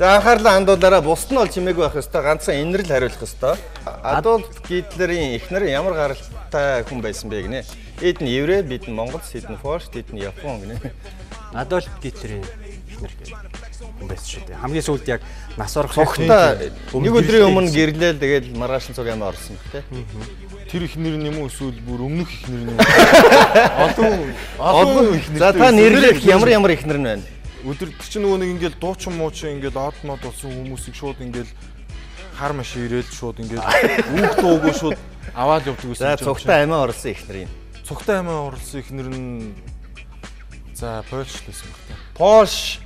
За анхаарлаа хандуулаараа бусд нь бол чимээгүй байх ёстой. Ганцхан инэрл хариулах ёстой. Адолф Гитлерийн эхнэр ямар гаралтай хүн байсан бэ гинэ? Эд нь еврей, бид нь монгол, эд нь форш, эд нь япон гинэ. Адольф Гитлерийн эхнэр гэх хүн байсан шүү дээ. Хамгийн сүүлд яг нас орох Цогтой нэг өдрийн өмнө гэрлээл тэгээд маргаашин цуг ямаа орсон баг те. Тэр ихнэр нь юм уу эсвэл бүр өмнөх ихнэр нь юм. Олон олон ихнэр. За та нэрлэх ямар ямар ихнэр нь байна? Өдөр чинь нөгөө нэг ингээл дуучин муучин ингээл од мод болсон хүмүүсийг шууд ингээл хар маш ирээл шууд ингээл үг дуугүй шууд аваад явдаг За гэсэн цугтай амиа орлсон ихнэрийн. Цугтай аймаа орлсон ихнэр нь за Польш л байсан баг та. Пош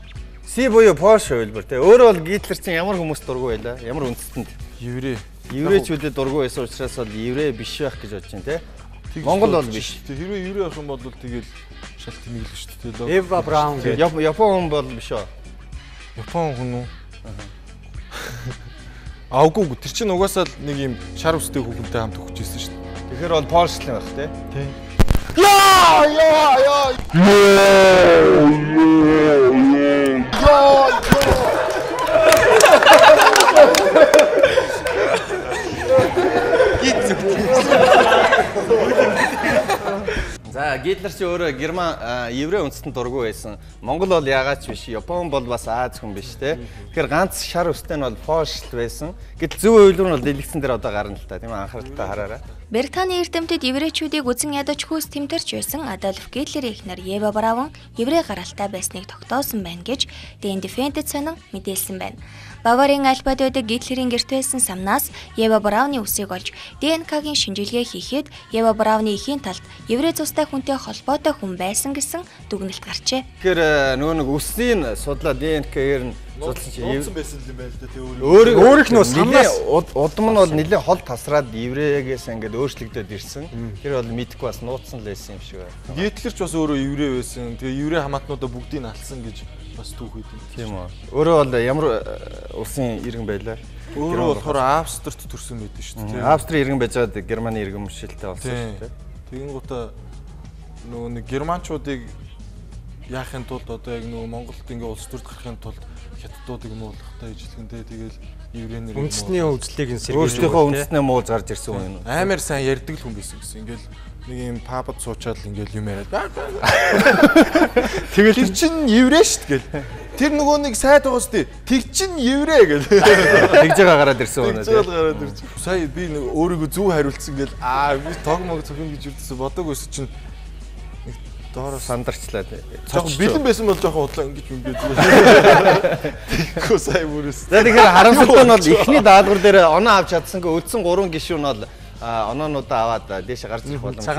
Си буюу Пош хэлбэр те. Өөрөө бол Гитлер чинь ямар хүмүүс дургу байла? Ямар үндэстэнд? Еврей. Еврейчүүдэд дургу байсан учраас бол еврей биш байх гэж бодож байна те. Монгол бол биш. Хэрвээ еврей ах юм бол тэгэл шал тэмэглэж шүү дээ. Эва Браун Яп- Япон хүн бол биш үү? Япон хүн үү? Аагүй тэр чинь угаасаа л нэг юм шар үстэй хүүхэнтэй хамт өгч ирсэн шүү дээ. Тэгэхээр бол Пош л юм байх те. Тий. За Гитлер чи өөрөө герман еврей үндэстэнд дургу байсан. Монгол бол ягаач биш, Япон бол бас Аз хүн биш те. Тэгэхээр ганц шар үстэй нь бол Пош л байсан. Гэтэл зөв үйлрэл нь бол дэлгэцэн дээр одоо гарна л та тийм анхааралтай хараарай. Британий эрдэмтэд еврейчүүдийг үзэн ядаж хүйс тэмтэрч байсан Адольф Гитлерийн эхнэр Ева Браун еврей гаралтай байсныг тогтоосон байна гэж The Independent сонин мэдээлсэн байна. Баварын альбадуудыг Гитлерийн гэрт байсан самнаас Ева Брауны үсийг олж ДНК-гийн шинжилгээ хийхэд Ева Брауны эхийн талд еврей цустай хүнтэй холбоотой хүн байсан гэсэн дүгнэлт гарчээ. Тэгэхээр э, нөгөө нэг үснийг судлаа ДНК-ээр нь Нууцсан байсан юм байна л да тий өөрөө. Өөрийнх нь бас удам нь бол нэлээ хол тасраад еврейгээс ингээд өөрчлөгдөд ирсэн. Тэр бол мэдхгүй бас нууцсан л байсан юм шиг байна. Гитлер ч бас өөрөө еврей байсан. Тэгээ еврей хамаатнуудаа бүгдийг нь алсан гэж бас түүх үйдэн. Тийм үү. Өөрөө бол ямар э, улсын иргэн байлаа? Өөрөө болохоор Австрт төрсэн байдаг шүү дээ. тий. Австри иргэн байж байгаад Германы иргэн мшилтэй болсон шүү дээ. Тэгин гута нөгөө нэг германчуудыг яахын тулд одоо яг нөгөө Монголд ингээ улс төрд гарахын тулд хятадуудыг муулахтай ижилхэндээ тэгэл еврейнэр үндэсний хөгжлийг нь сэргийлж Өөрсдийнхөө үндэснээ мууз гарч ирсэн үү энэ? амар сайн ярьдаг л хүн байсан гэсэн. Ингээл нэг юм пабад суучаад л ингээл юм яриад. Тэгэл тэр чин еврей шүү дээ гэл. Тэр нөгөө нэг сайд байгаа шүү дээ. Тэр чин еврей гэл. Тэгж байгаа гараад ирсэн үү? Тэгжэл гараад ирж. Сая би нэг өөрийгөө зүв хариулсан гэл аа би тог мог зөвхөн гэж үрдсэн бодог байсан чинь нэг доороос сандарчлаа. жоохон бэлэн байсан бол жоохон удлаа ингэж ингэж. Тэгэхгүй сая бүрээс. За тэгэхээр харамсалтай нь бол эхний даалгавар дээр оноо авч чадсангүй үлдсэн 3 гишүүн бол а, оноонуудаа аваад дээшээ гарч ирэх боломжтой.